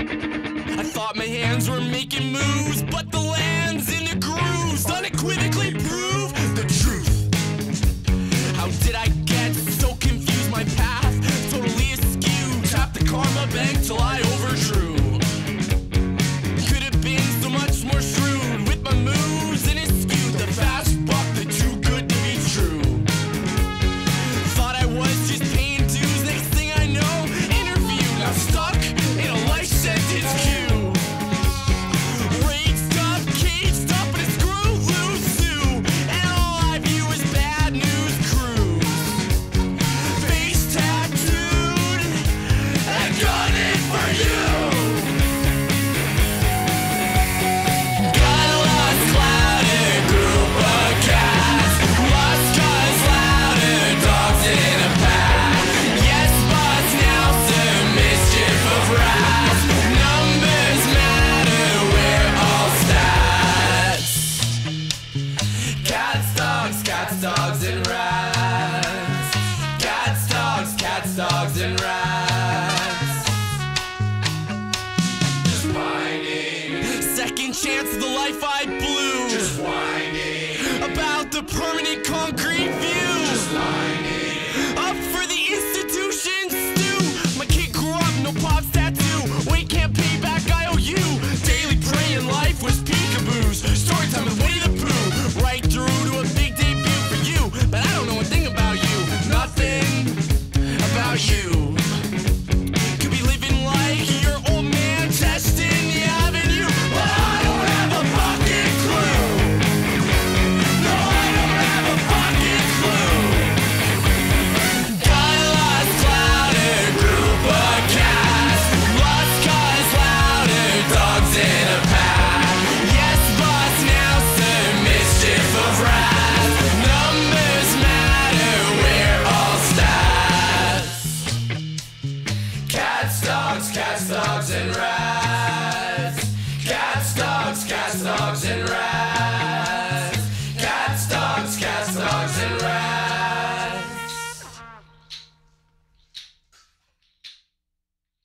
I thought my hands were making moves, but the land's in the grooves, unequivocally prove the truth. How did I get so confused? My path totally askew, Tap the karma bank till I overdrew. chance of the life I blew. Just whining. About the permanent concrete. ride.